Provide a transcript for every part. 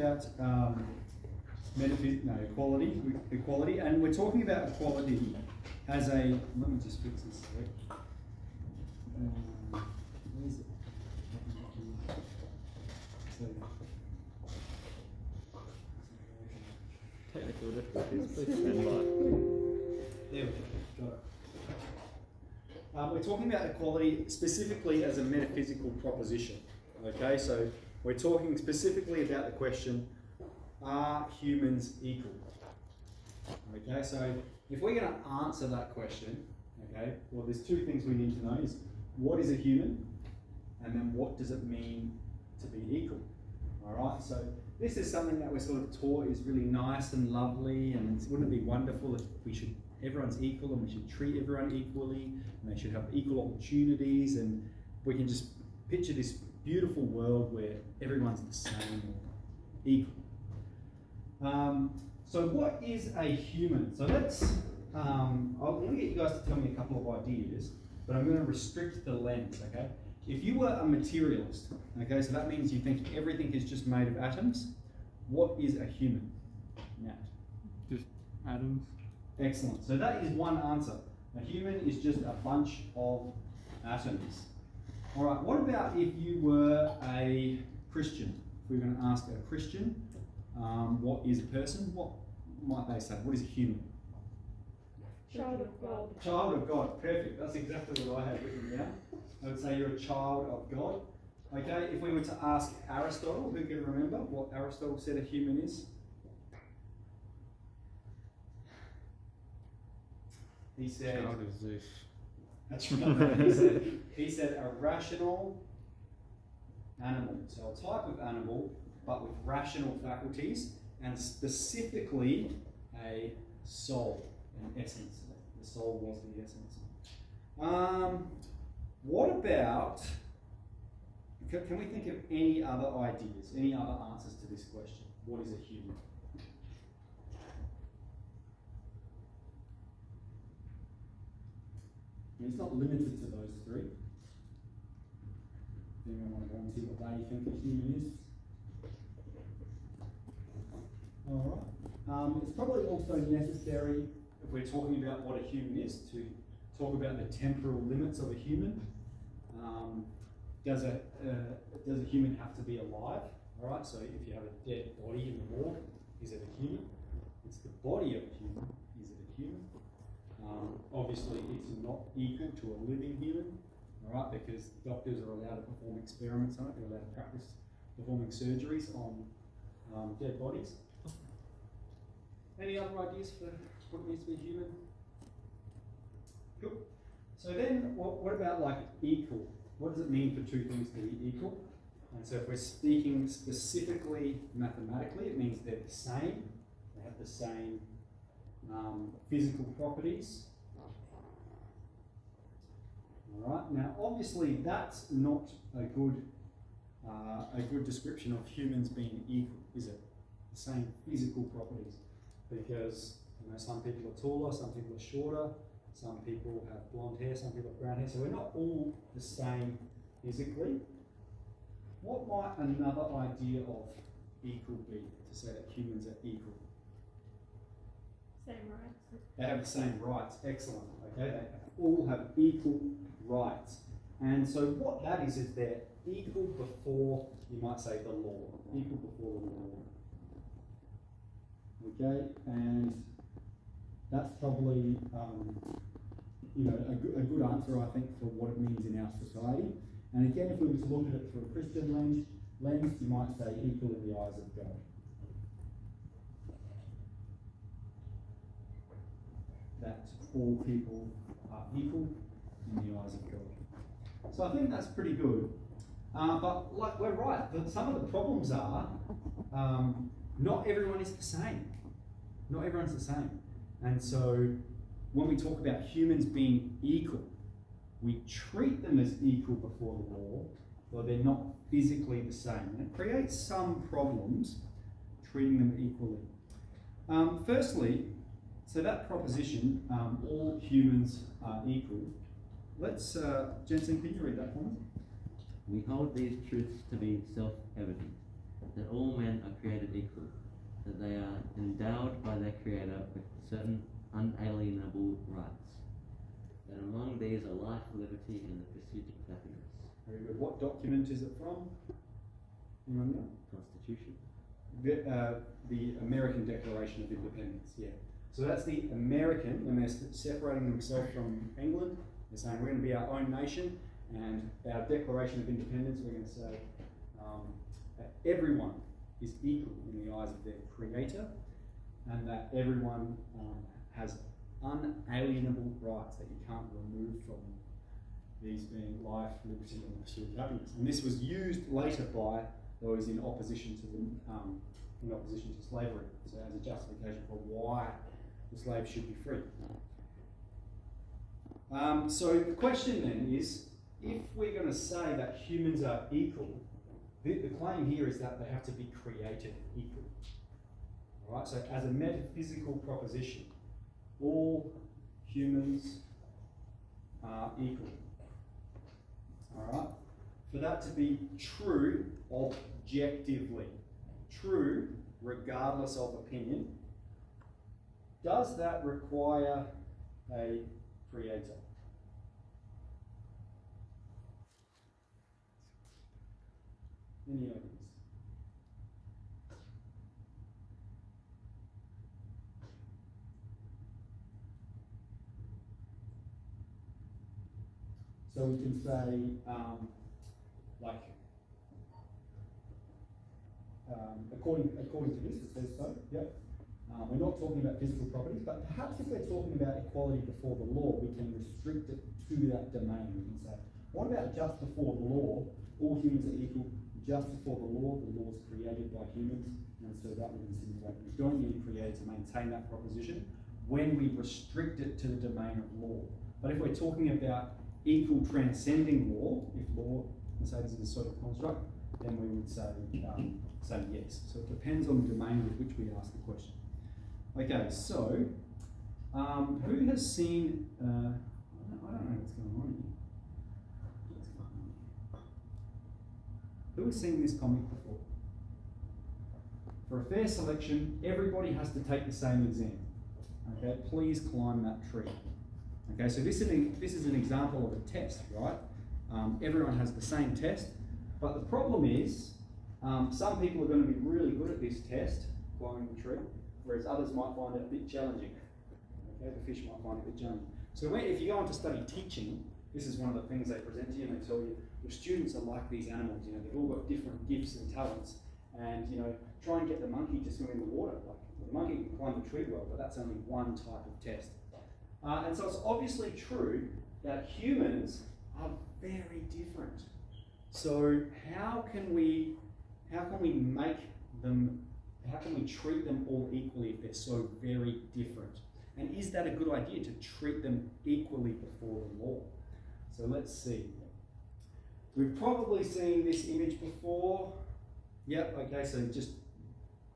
about um, metaphys- no, equality, equality, and we're talking about equality as a. Let me just fix this. Um, where is it? So, Technical difficulties, please stand by. There we go. Got it. Um, we're talking about equality specifically as a metaphysical proposition. Okay, so we're talking specifically about the question: Are humans equal? Okay, so if we're going to answer that question, okay, well, there's two things we need to know: is what is a human, and then what does it mean to be equal? All right, so this is something that we're sort of taught is really nice and lovely, and wouldn't it be wonderful if we should everyone's equal and we should treat everyone equally, and they should have equal opportunities, and we can just picture this beautiful world where everyone's the same or equal. Um, so, what is a human? So let's. Um, I'm going to get you guys to tell me a couple of ideas, but I'm going to restrict the lens. Okay. If you were a materialist, okay, so that means you think everything is just made of atoms. What is a human? Nat. Just atoms. Excellent. So that is one answer. A human is just a bunch of atoms. All right. What about if you were a Christian? If we we're going to ask a Christian, um, what is a person? What might they say? What is a human? Child of God. Child of God. Perfect. That's exactly what I had written down. I would say you're a child of God. Okay. If we were to ask Aristotle, who can remember what Aristotle said a human is? He said. Child of Zeus. That's right. he said he said a rational animal. So a type of animal, but with rational faculties, and specifically a soul, an essence. The soul was the essence. Um, what about? Can, can we think of any other ideas, any other answers to this question? What is a human? It's not limited to those three. Anyone want to go and see what they think a human is? All right. Um, it's probably also necessary, if we're talking about what a human is, to talk about the temporal limits of a human. Um, does a uh, does a human have to be alive? All right. So if you have a dead body in the morgue, is it a human? It's the body of a human. Is it a human? Um, obviously, it's not equal to a living human, all right, because doctors are allowed to perform experiments on it, they're allowed to practice performing surgeries on um, dead bodies. Any other ideas for what it means to be human? Cool. So then, what, what about like equal? What does it mean for two things to be equal? And so if we're speaking specifically mathematically, it means they're the same, they have the same um, physical properties. All right. Now, obviously, that's not a good uh, a good description of humans being equal, is it? The same physical properties, because you know some people are taller, some people are shorter, some people have blonde hair, some people have brown hair. So we're not all the same physically. What might another idea of equal be to say that humans are equal? Same rights. They have the same rights. Excellent. Okay, they all have equal rights. And so what that is is they're equal before you might say the law. Equal before the law. Okay, and that's probably um, you know a, good- a good answer I think for what it means in our society. And again, if we were to look at it through a Christian lens, lens, you might say equal in the eyes of God. That all people are equal in the eyes of God. So I think that's pretty good. Uh, but like we're right, that some of the problems are um, not everyone is the same. Not everyone's the same. And so when we talk about humans being equal, we treat them as equal before the law, but they're not physically the same. And it creates some problems treating them equally. Um, firstly, so that proposition, um, all humans are equal. Let's, uh, Jensen, can you read that for me? We hold these truths to be self evident. that all men are created equal, that they are endowed by their Creator with certain unalienable rights, that among these are life, liberty, and the pursuit of happiness. Very good. What document is it from? Anyone know? Constitution. The, uh, the American Declaration of Independence, yeah. So that's the American, when they're separating themselves from England, they're saying we're going to be our own nation, and our Declaration of Independence, we're going to say um, that everyone is equal in the eyes of their Creator, and that everyone um, has unalienable rights that you can't remove from them. These being life, liberty, and the pursuit of happiness. And this was used later by those in opposition to the, um, in opposition to slavery, so as a justification for why the slaves should be free. Um, so the question then is, if we're going to say that humans are equal, the, the claim here is that they have to be created equal. All right. So as a metaphysical proposition, all humans are equal. All right. For that to be true objectively, true regardless of opinion, does that require a creator? Any ideas? So we can say, um, like, um, according, according to this, it says so, yep. Um, we're not talking about physical properties, but perhaps if we're talking about equality before the law, we can restrict it to that domain. We can say, what about just before the law? All humans are equal. Just before the law, the law is created by humans, and so that would insinuate we don't need a creator to maintain that proposition when we restrict it to the domain of law. But if we're talking about equal transcending law, if law, let's say this is a sort of construct, then we would say, um, say yes. So it depends on the domain with which we ask the question. Okay, so um, who has seen? Uh, I, don't, I don't know what's going on here. Who has seen this comic before? For a fair selection, everybody has to take the same exam. Okay, please climb that tree. Okay, so this is an, this is an example of a test, right? Um, everyone has the same test, but the problem is um, some people are going to be really good at this test, climbing the tree, whereas others might find it a bit challenging. Okay, the fish might find it a bit challenging. So when, if you go on to study teaching, this is one of the things they present to you and they tell you your students are like these animals, you know, they've all got different gifts and talents. And you know, try and get the monkey to swim in the water. Like the monkey can climb the tree well, but that's only one type of test. Uh, and so it's obviously true that humans are very different. So how can we how can we make them how can we treat them all equally if they're so very different? And is that a good idea to treat them equally before the law? So let's see. We've probably seen this image before. Yep, okay, so just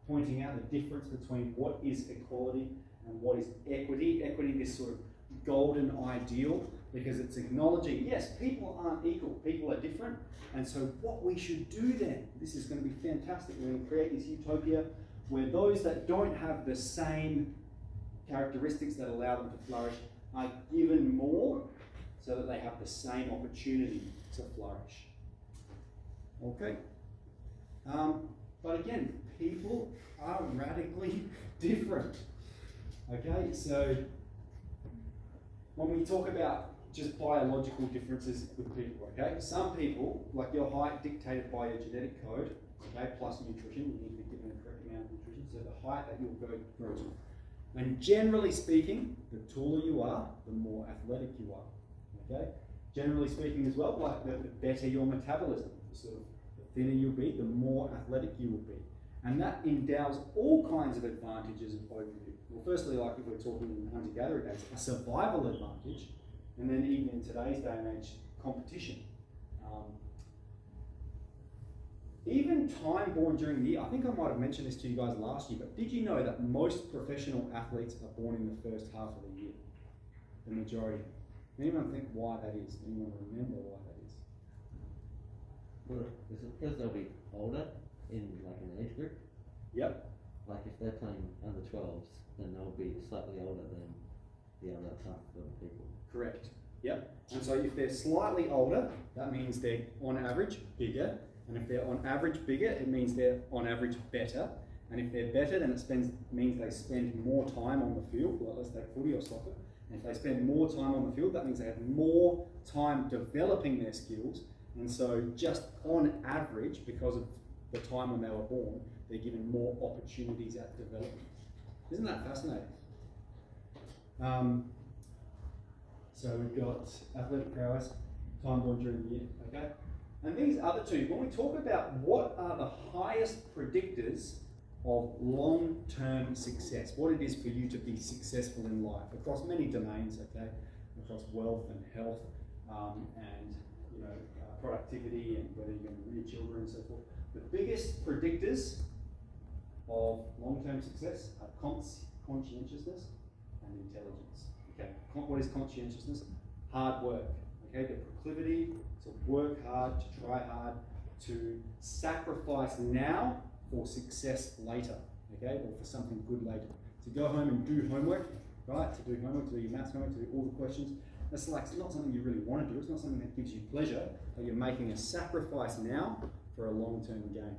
pointing out the difference between what is equality and what is equity. Equity, this sort of golden ideal, because it's acknowledging, yes, people aren't equal, people are different. And so, what we should do then, this is going to be fantastic. We're going to create this utopia where those that don't have the same characteristics that allow them to flourish are given more so that they have the same opportunity to flourish. Okay? Um, but again, people are radically different. Okay, so when we talk about just biological differences with people, okay, some people, like your height dictated by your genetic code, okay, plus nutrition, you need to be given the correct amount of nutrition, so the height that you'll go grow to. And generally speaking, the taller you are, the more athletic you are. Okay? Generally speaking as well, like the, the better your metabolism, the the thinner you'll be, the more athletic you will be. And that endows all kinds of advantages over you. Well, firstly, like if we're talking in hunter-gatherer days, a survival advantage, and then even in today's day and age, competition. Um, even time born during the year, I think I might have mentioned this to you guys last year, but did you know that most professional athletes are born in the first half of the year? The majority. Anyone think why that is? Anyone remember why that is? Well, is it because they'll be older? in like an age group. Yep. Like if they're playing under 12s, then they'll be slightly older than the other half of the people. Correct. Yep. And so if they're slightly older, that means they're on average bigger. And if they're on average bigger, it means they're on average better. And if they're better, then it spends, means they spend more time on the field, like let's take footy or soccer. And if they spend more time on the field, that means they have more time developing their skills. And so, just on average, because of the time when they were born, they're given more opportunities at development. Isn't that fascinating? Um, so we've got athletic prowess, time born during the year, okay? And these other two, when we talk about what are the highest predictors of long-term success, what it is for you to be successful in life across many domains, okay, across wealth and health, um, and you know uh, productivity, and whether you're going to rear children and so forth. The biggest predictors of long-term success are cons- conscientiousness and intelligence. Okay, what is conscientiousness? Hard work. Okay, the proclivity to work hard, to try hard, to sacrifice now for success later. Okay, or for something good later. To go home and do homework, right? To do homework, to do your maths homework, to do all the questions. That's like it's not something you really want to do. It's not something that gives you pleasure, but you're making a sacrifice now for a long-term gain.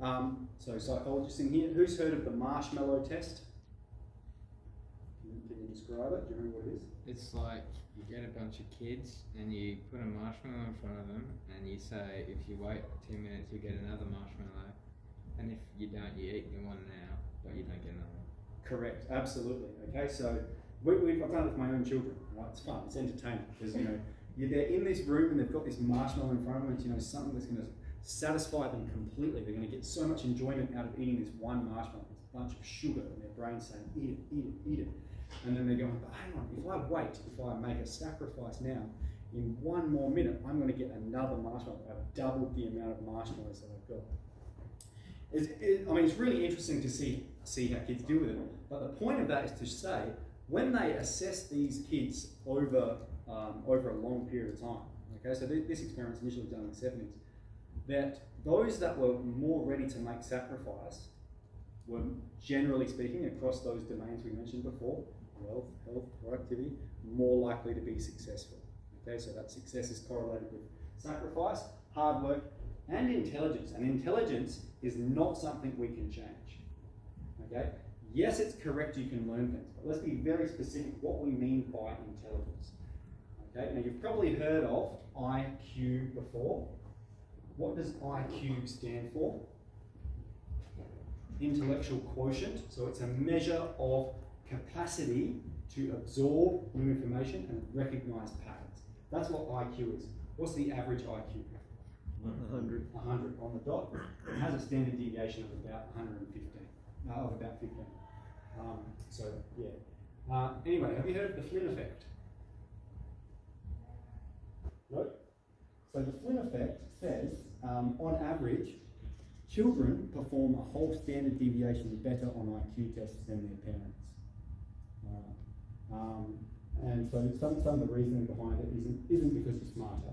Um, so psychologists in here, who's heard of the marshmallow test? Can you describe it? Do you remember what it is? It's like you get a bunch of kids and you put a marshmallow in front of them and you say if you wait two minutes you get another marshmallow and if you don't you eat the one now but you don't get another one. Correct, absolutely. Okay, so we, we've, I've done it with my own children. Right, it's fun, it's entertaining because you know you're there in this room and they've got this marshmallow in front of them. It's, you know something that's going to satisfy them completely. They're going to get so much enjoyment out of eating this one marshmallow. It's a bunch of sugar, and their brain saying, "Eat it, eat it, eat it." And then they're going, "But hang on, if I wait, if I make a sacrifice now, in one more minute, I'm going to get another marshmallow. I've doubled the amount of marshmallows that I've got." It's, it, I mean, it's really interesting to see see how kids deal with it. But the point of that is to say, when they assess these kids over um, over a long period of time, okay, so th- this experiment's initially done in the 70s, that those that were more ready to make sacrifice were generally speaking across those domains we mentioned before, wealth, health, productivity, more likely to be successful. Okay, so that success is correlated with sacrifice, hard work, and intelligence. And intelligence is not something we can change. Okay? Yes, it's correct you can learn things, but let's be very specific what we mean by intelligence. Okay, now you've probably heard of IQ before. What does IQ stand for? Intellectual quotient. So it's a measure of capacity to absorb new information and recognize patterns. That's what IQ is. What's the average IQ? 100. 100 on the dot. It has a standard deviation of about 115, uh, of about 15. Um, so, yeah. Uh, anyway, have you heard of the Flynn effect? No? So, the Flynn effect says, um, on average, children perform a whole standard deviation better on IQ tests than their parents. Um, and so, some, some of the reasoning behind it isn't, isn't because you're smarter,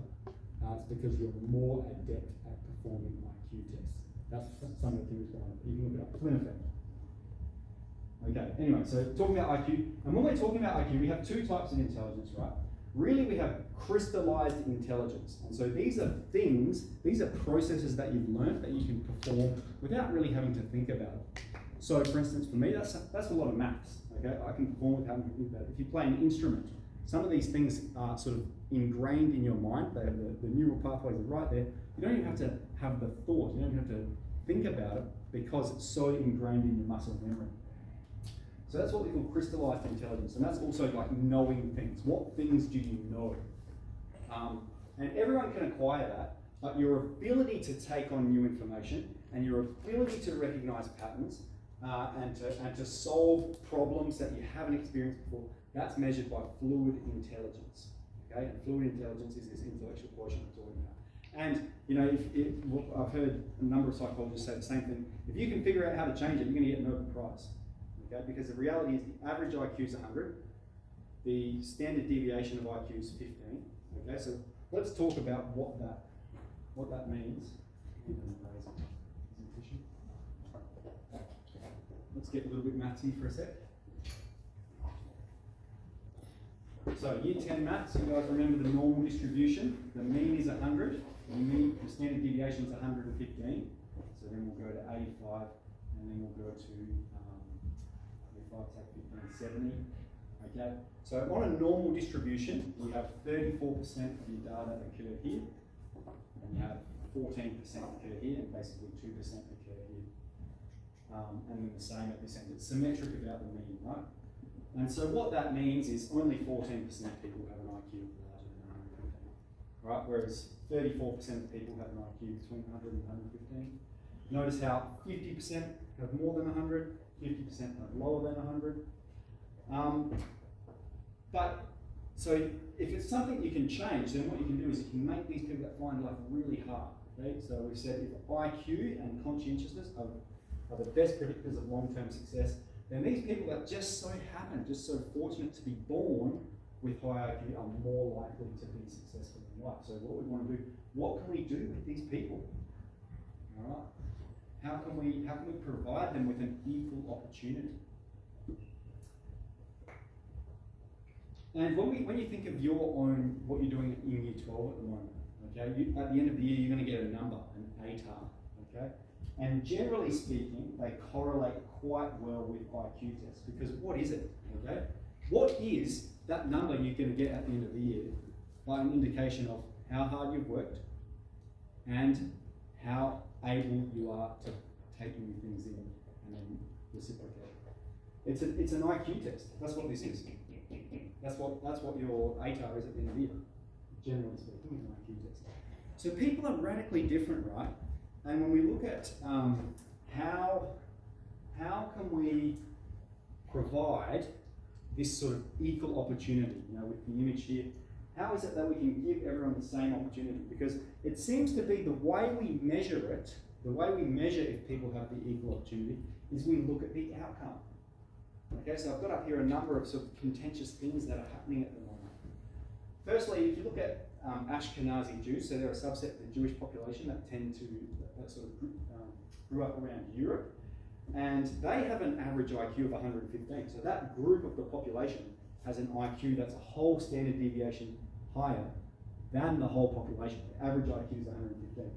uh, it's because you're more adept at performing IQ tests. That's some of the things behind it. You can look it up. Flynn effect. Okay, anyway, so talking about IQ, and when we're talking about IQ, we have two types of intelligence, right? Really, we have crystallized intelligence. And so these are things, these are processes that you've learned that you can perform without really having to think about it. So, for instance, for me, that's, that's a lot of maths. Okay, I can perform without having to think about it. If you play an instrument, some of these things are sort of ingrained in your mind. They the, the neural pathways are right there. You don't even have to have the thought. You don't even have to think about it because it's so ingrained in your muscle memory. So that's what we call crystallized intelligence, and that's also like knowing things. What things do you know? Um, and everyone can acquire that, but your ability to take on new information and your ability to recognize patterns uh, and, to, and to solve problems that you haven't experienced before, that's measured by fluid intelligence. Okay, and fluid intelligence is this intellectual quotient I'm talking about. And you know, if, if, I've heard a number of psychologists say the same thing. If you can figure out how to change it, you're going to get a Nobel Prize. Okay, because the reality is the average IQ is 100, the standard deviation of IQ is 15. Okay, so let's talk about what that what that means. Let's get a little bit mathsy for a sec. So year 10 maths, you guys remember the normal distribution. The mean is 100, the mean, the standard deviation is 115. So then we'll go to 85, and then we'll go to um, 85, take 15, 70. Okay, so on a normal distribution, we have 34% of your data occur here, and you have 14% occur here, and basically 2% occur here. Um, and then the same at this end. It's symmetric about the mean, right? And so what that means is only 14% of people have an IQ larger than 115, right? Whereas 34% of people have an IQ between 100 and 115. Notice how 50% have more than 100, 50% have lower than 100. Um, but so if it's something you can change, then what you can do is you can make these people that find life really hard. Okay? So we've said if IQ and conscientiousness are, are the best predictors of long-term success, then these people that just so happen, just so fortunate to be born with high IQ are more likely to be successful in life. So what we want to do, what can we do with these people? All right. How can we how can we provide them with an equal opportunity? And when we when you think of your own what you're doing in year 12 at the moment, okay, you, at the end of the year you're going to get a number, an ATAR, okay? And generally speaking, they correlate quite well with IQ tests because what is it? Okay? What is that number you're going to get at the end of the year by an indication of how hard you've worked and how able you are to take new things in and then reciprocate. It's, a, it's an IQ test. That's what this is. That's what that's what your ATAR is at the end of the year. Generally speaking, an IQ test. So people are radically different, right? And when we look at um, how, how can we provide this sort of equal opportunity, you know, with the image here, how is it that we can give everyone the same opportunity? Because it seems to be the way we measure it, the way we measure if people have the equal opportunity, is we look at the outcome. Okay, so I've got up here a number of sort of contentious things that are happening at the moment. Firstly, if you look at um, Ashkenazi Jews, so they're a subset of the Jewish population that tend to that sort of grew, um, grew up around Europe, and they have an average IQ of 115. So that group of the population has an IQ that's a whole standard deviation higher than the whole population. The average IQ is 115.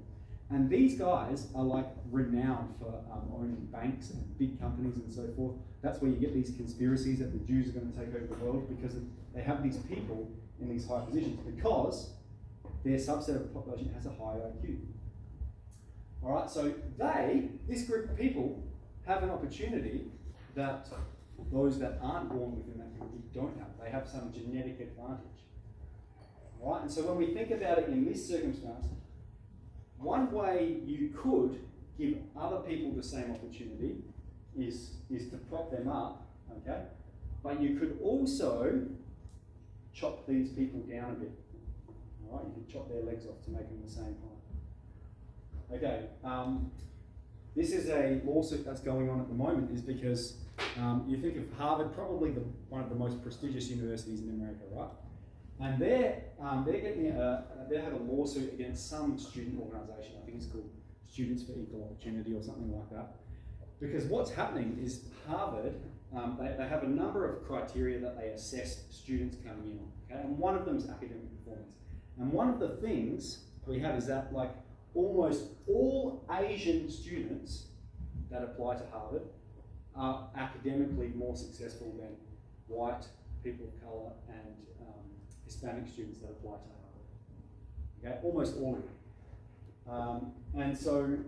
And these guys are like renowned for um, owning banks and big companies and so forth. That's where you get these conspiracies that the Jews are going to take over the world because they have these people in these high positions because their subset of the population has a high IQ. All right, so they, this group of people, have an opportunity that those that aren't born within that community don't have. They have some genetic advantage. All right, and so when we think about it in this circumstance, one way you could give other people the same opportunity is, is to prop them up, okay? But you could also chop these people down a bit. All right, you could chop their legs off to make them the same height. Okay, um, this is a lawsuit that's going on at the moment is because um, you think of Harvard, probably the, one of the most prestigious universities in America, right? And they're, um, they're getting a, they have a lawsuit against some student organisation, I think it's called Students for Equal Opportunity or something like that. Because what's happening is Harvard, um, they, they have a number of criteria that they assess students coming in on, okay? And one of them is academic performance. And one of the things we have is that like almost all Asian students that apply to Harvard are academically more successful than white people of colour and um, Hispanic students that apply to Harvard. Okay, almost all of them. Um, and so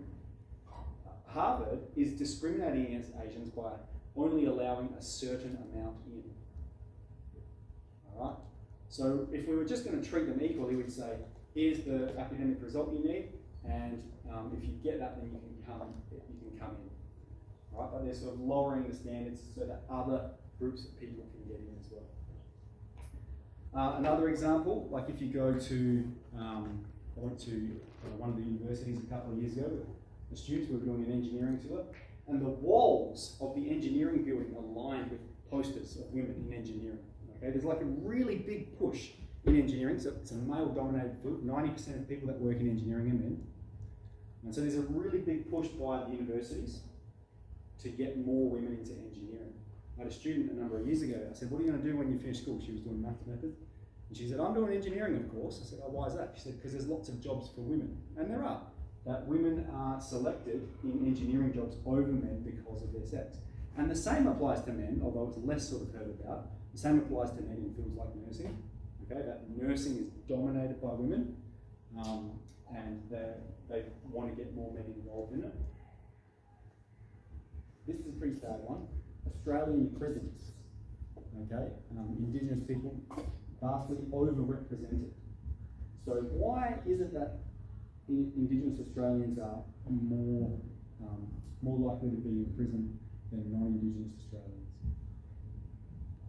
Harvard is discriminating against Asians by only allowing a certain amount in. All right. So if we were just going to treat them equally, we'd say, here's the academic result you need, and um, if you get that, then you can come, you can come in. Right? But they're sort of lowering the standards so that other groups of people can get in as well. Uh, another example, like if you go to, um, I went to uh, one of the universities a couple of years ago, the students were doing an engineering tour, and the walls of the engineering building are lined with posters of women in engineering. Okay, there's like a really big push in engineering, so it's a male-dominated field. 90% of people that work in engineering are men, and so there's a really big push by the universities to get more women into engineering. I had a student a number of years ago. I said, "What are you going to do when you finish school?" She was doing maths and she said, "I'm doing engineering, of course." I said, "Oh, why is that?" She said, "Because there's lots of jobs for women, and there are. That women are selected in engineering jobs over men because of their sex." And the same applies to men, although it's less sort of heard about. The same applies to men in fields like nursing. Okay, that nursing is dominated by women, um, and they want to get more men involved in it. This is a pretty sad one. Australian prisons. Okay, um, Indigenous people vastly overrepresented. So why is it that in, Indigenous Australians are more um, more likely to be in prison than non-Indigenous Australians?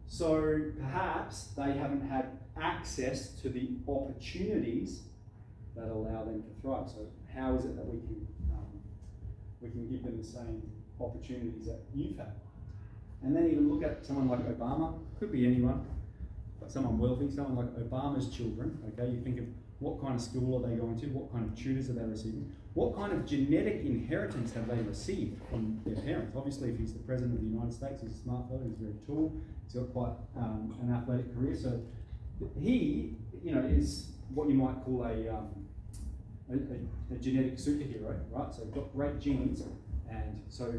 So perhaps they haven't had access to the opportunities that allow them to thrive. So how is it that we can um, we can give them the same opportunities that you've had? And then even look at someone like Obama, could be anyone, but someone wealthy, someone like Obama's children, okay, you think of what kind of school are they going to, what kind of tutors are they receiving, what kind of genetic inheritance have they received from their parents? Obviously, if he's the president of the United States, he's a smart fellow, he's very tall, he's got quite um, an athletic career, so he, you know, is what you might call a, um, a, a, genetic superhero, right? So got great genes, and so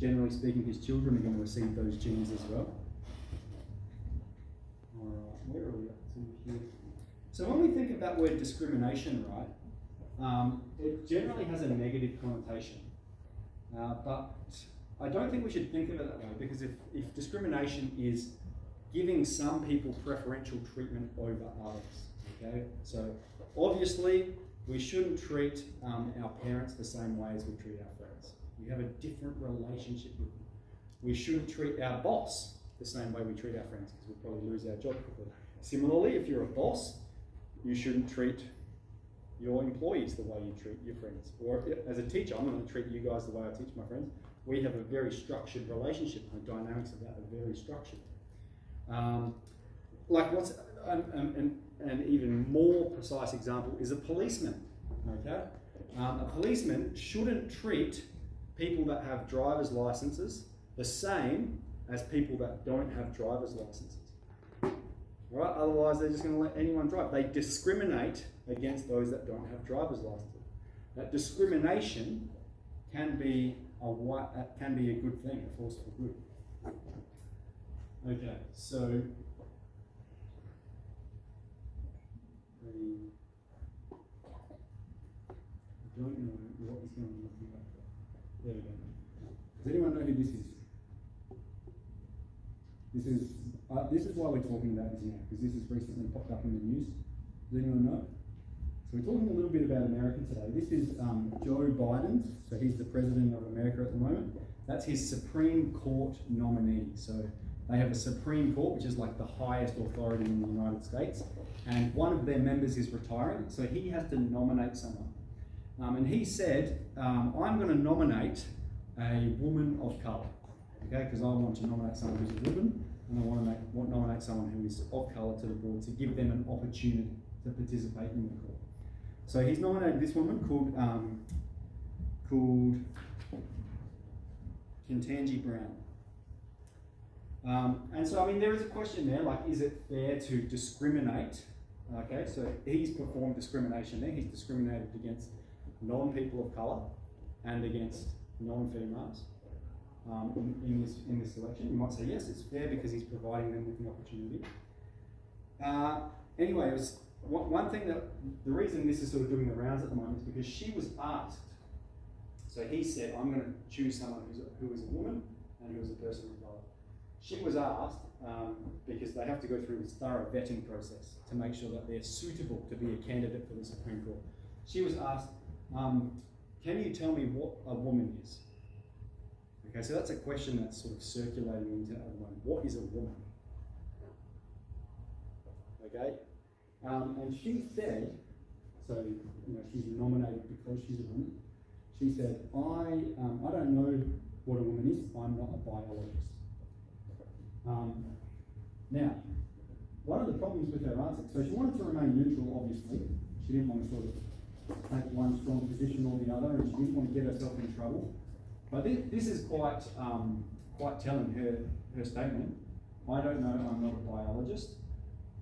generally speaking, his children are going to receive those genes as well. All right, where are we up to here? So when we think of that word discrimination, right, um, it generally has a negative connotation. Uh, but I don't think we should think of it that way because if, if discrimination is giving some people preferential treatment over others, okay, so obviously we shouldn't treat um, our parents the same way as we treat our friends. We have a different relationship with them. We shouldn't treat our boss the same way we treat our friends because we'll probably lose our job quickly. Similarly, if you're a boss, you shouldn't treat your employees the way you treat your friends. Or as a teacher, I'm going to treat you guys the way I teach my friends. We have a very structured relationship. and The dynamics of that are very structured. Um, like what's an, an, an, even more precise example is a policeman. Okay, um, a policeman shouldn't treat people that have driver's licenses the same as people that don't have driver's licenses. Right? Otherwise, they're just going to let anyone drive. They discriminate against those that don't have driver's licenses. That discrimination can be a can be a good thing, a force for good. Okay, so don't know what is going on here. There we go. Does anyone know who this is? This is uh, this is why we're talking about this now, because this has recently popped up in the news. Does anyone know? So we're talking a little bit about America today. This is um, Joe Biden, so he's the president of America at the moment. That's his Supreme Court nominee. So they have a Supreme Court, which is like the highest authority in the United States, and one of their members is retiring, so he has to nominate someone. Um, and he said, um, I'm going to nominate a woman of colour, okay, because I want to nominate someone who's a woman, and I want to make, want, nominate someone who is of colour to the board to give them an opportunity to participate in the court. So he's nominated this woman called um, called Ketanji Brown. Um, and so, I mean, there is a question there, like, is it fair to discriminate? Okay, so he's performed discrimination there. He's discriminated against non-people of colour and against non-females um, in, in, this, in this selection. You might say, yes, it's fair because he's providing them with an opportunity. Uh, anyway, it was one thing that the reason this is sort of doing the rounds at the moment is because she was asked. So he said, I'm going to choose someone who's a, who is a woman and who is a person of colour. She was asked um, because they have to go through this thorough vetting process to make sure that they're suitable to be a candidate for the Supreme Court. She was asked, um, Can you tell me what a woman is? Okay, so that's a question that's sort of circulating into moment. What is a woman? Okay, um, and she said, so you know, she's nominated because she's a woman. She said, I, um, I don't know what a woman is. I'm not a biologist. Um, now, one of the problems with her answer, so she wanted to remain neutral, obviously. She didn't want to sort of take one strong position or the other, and she didn't want to get herself in trouble. But this, this is quite, um, quite telling, her, her statement. I don't know, I'm not a biologist.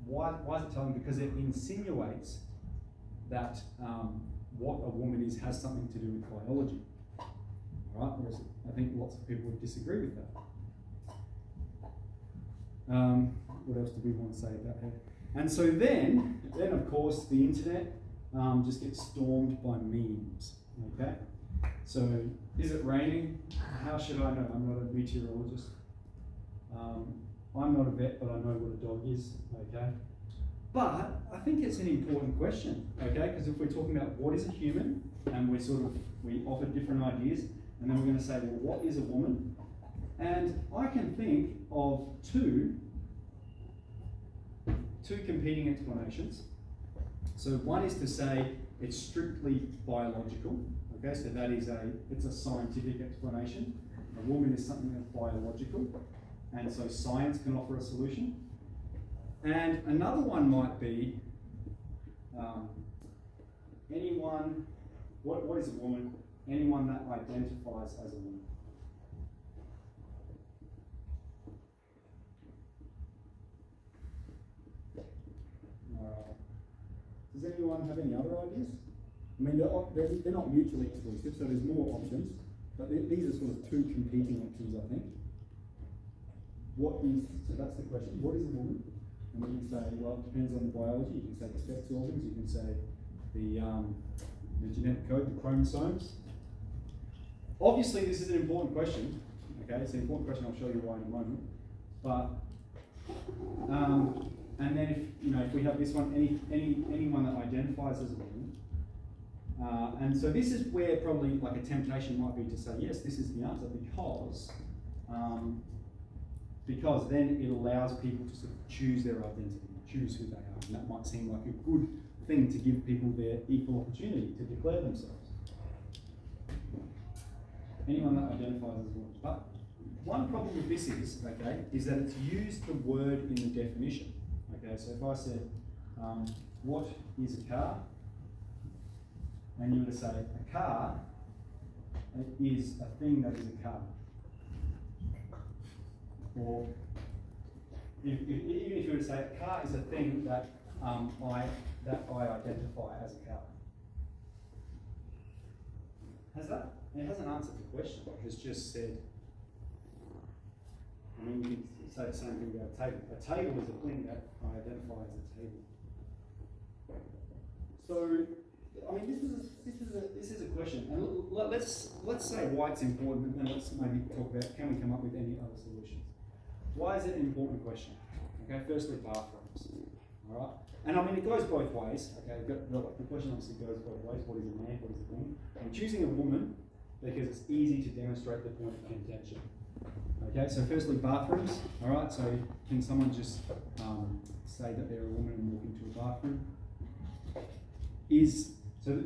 Why, why is it telling? Because it insinuates that um, what a woman is has something to do with biology. All right? Whereas I think lots of people would disagree with that. Um, what else do we want to say about her? And so then, then of course, the internet um, just gets stormed by memes. Okay, so is it raining? How should I know? I'm not a meteorologist. Um, I'm not a vet, but I know what a dog is. Okay, but I think it's an important question. Okay, because if we're talking about what is a human, and we sort of we offer different ideas, and then we're going to say, well, what is a woman? And I can think of two, two competing explanations. So one is to say it's strictly biological. Okay, so that is a it's a scientific explanation. A woman is something that's biological, and so science can offer a solution. And another one might be um, anyone. What what is a woman? Anyone that identifies as a woman. Uh, does anyone have any other ideas? I mean, they're, they're, not mutually exclusive, so there's more options, but these are sort of two competing options, I think. What is, so that's the question, what is a woman? And we can say, well, it depends on the biology, you can say the sex organs, you can say the, um, the genetic code, the chromosomes. Obviously, this is an important question, okay, it's an important question, I'll show you why in a moment, but um, and then if you know if we have this one, any any anyone that identifies as a woman, uh, and so this is where probably like a temptation might be to say yes, this is the answer because um, because then it allows people to sort of choose their identity, choose who they are, and that might seem like a good thing to give people their equal opportunity to declare themselves. Anyone that identifies as a woman, but one problem with this is, okay, is that it's used the word in the definition. Okay, so if I said, um, what is a car? And you were to say, a car is a thing that is a car. Or if, if, even if you were to say, a car is a thing that um, I that I identify as a car. Has that? It hasn't answered the question. It's just said I mean, you can say the same thing about a table. A table is a thing that I identify as a table. So, I mean, this is a, this is a this is a question, and let's let's say why it's important, and then let's maybe talk about can we come up with any other solutions. Why is it an important question? Okay, firstly, bathrooms. All right, and I mean it goes both ways. Okay, the question obviously goes both ways. What is a man? What is a woman? I'm choosing a woman because it's easy to demonstrate the point of contention. Okay, so firstly, bathrooms. All right, so can someone just um, say that they're a woman and walk into a bathroom? Is so.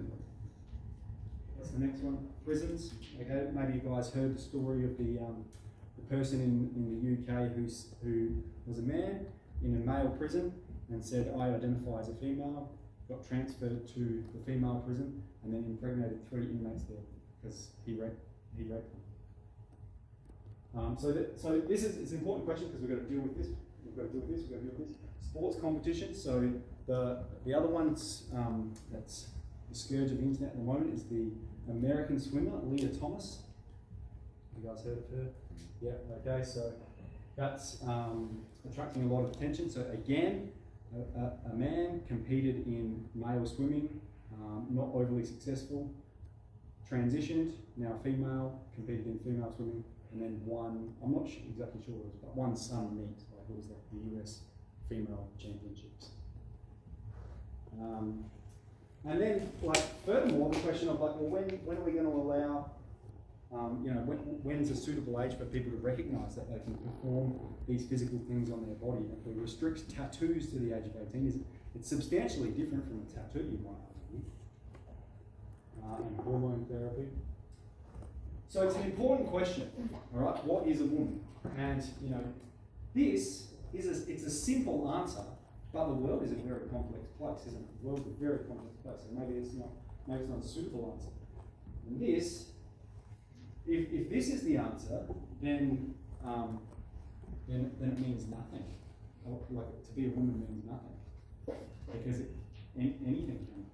That's the next one. Prisons. Okay, maybe you guys heard the story of the um, the person in, in the UK who's who was a man in a male prison and said, "I identify as a female." Got transferred to the female prison and then impregnated three inmates there because he raped he raped them. Um, so, that, so this is it's an important question because we've got to deal with this. We've got to deal with this. We've got to deal with this. Sports competitions. So the the other ones um, that's the scourge of the internet at the moment is the American swimmer Lia Thomas. You guys heard of her? Yeah. Okay. So that's um, attracting a lot of attention. So again, a, a, a man competed in male swimming, um, not overly successful. Transitioned, now female, competed in female swimming, and then one, I'm not su- exactly sure what it was, but won some meet, like it was like the US female championships. Um, and then, like, furthermore, the question of like, well, when, when are we going to allow, um, you know, when, when's a suitable age for people to recognise that they can perform these physical things on their body? If we restrict tattoos to the age of 18, is it's substantially different from a tattoo, you might argue, uh, and hormone therapy. So it's an important question, all right? What is a woman? And you know, this is a, it's a simple answer, but the world is a very complex place, isn't it? The world is a very complex place, and maybe it's not maybe it's not a suitable answer. And this if, if this is the answer, then, um, then, then it means nothing. Like, to be a woman means nothing, because it, anything can.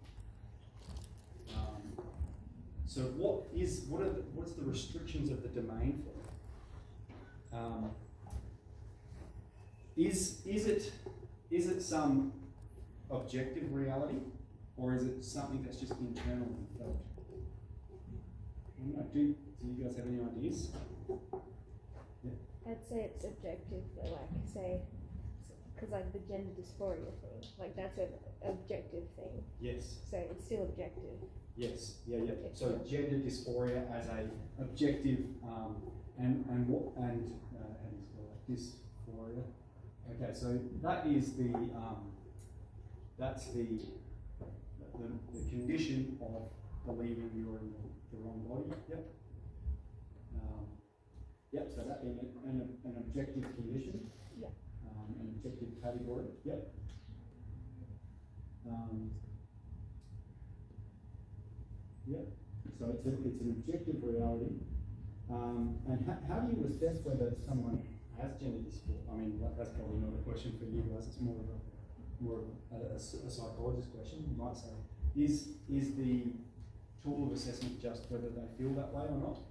So what is, what are the, what's the restrictions of the domain for? Um, is, is it, is it some objective reality, or is it something that's just internal and felt? Know, do, do you guys have any ideas? I'd say it's objective, but like, say, because like the gender dysphoria thing, like that's an objective thing. Yes, So it's still objective. yes, yeah, yeah. So gender dysphoria as a objective, um, and, and what, and, uh, you? Dysphoria. Okay, so that is the, um, that's the, the, the condition of believing you're in the, the wrong body, yep. Um, yep, so that being an, an objective condition. Yeah. Um, an objective category, yep. Um, Yep, so it's, a, it's an objective reality. Um, and how, how do you assess whether someone has gender dysphoria? I mean, that's probably not a question for you guys, it's more of a, more of a, a, a psychologist question. You might say, is, is the tool of assessment just whether they feel that way or not?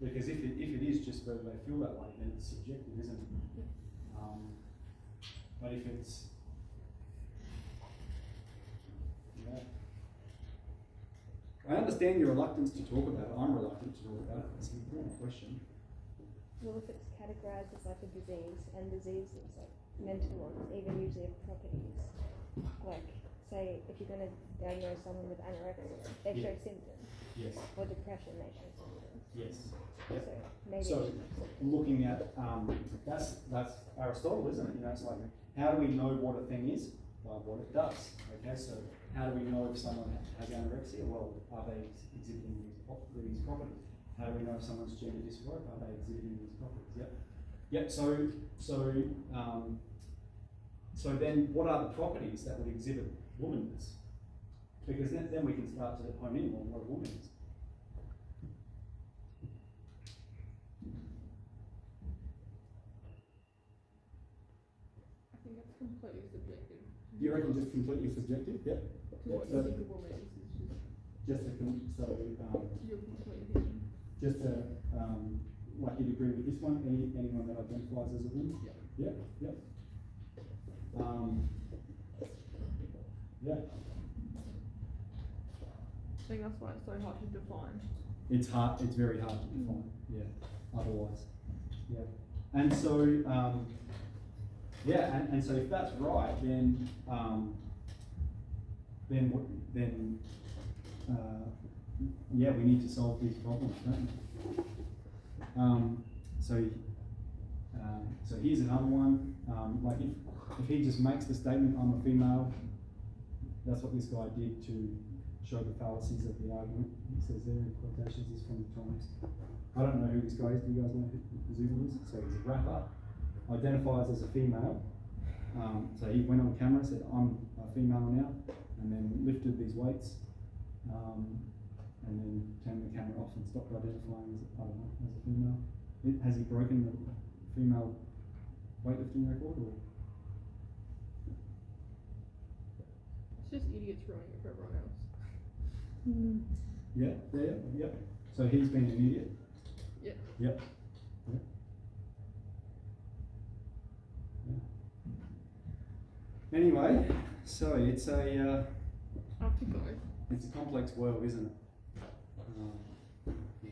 Because if it, if it is just whether they feel that way, then it's subjective, isn't it? Um, but if it's, yeah. I understand your reluctance to talk about it. I'm reluctant to talk about it. It's an important question. Well, if it's categorized as like a disease, and diseases, like mental ones, even usually have properties. Like, say, if you're going to diagnose someone with anorexia, they Yeah. show symptoms, Yes. or depression, they show symptoms. Yes. So maybe. So- Looking at um, that's that's Aristotle, isn't it? You know, it's like how do we know what a thing is? By what it does. Okay, so how do we know if someone has anorexia? Well, are they exhibiting these, properties? How do we know if someone's gender dysphoric? Are they exhibiting these properties? Yep. Yep. So so um, so then, what are the properties that would exhibit womanness? Because then, then we can start to hone in on what a woman is. I think that's completely subjective. You reckon just completely subjective? Yep. To what So- you think a woman is, is just a so um, your complete opinion. just a um, like you'd agree with this one. Any anyone that identifies as a woman? Yep. Yep. Yep. Um, yeah. I think that's why it's so hard to define. It's hard. It's very hard to define. Yeah. Otherwise. Yeah. And so um, yeah, and, and so if that's right, then um, then then uh, yeah, we need to solve these problems, don't we? Um, so uh, so here's another one. Um, like if, if he just makes the statement, "I'm a female," that's what this guy did to show the fallacies of the argument. He says there in quotations, is from the Times. I don't know who this guy is. Do you guys know who Zuby is? So he's a rapper, identifies as a female. Um, so he went on camera, said, I'm a female now, and then lifted these weights, um, and then turned the camera off and stopped identifying as, I don't know, as a female. It- Has he broken the female weightlifting record or? It's just idiots ruining it for everyone else. Yeah, yeah, yeah, yeah. So he's been an idiot? Yeah. Yep. Yep. Anyway, so it's a uh, it's a complex world, isn't it? Um, yeah.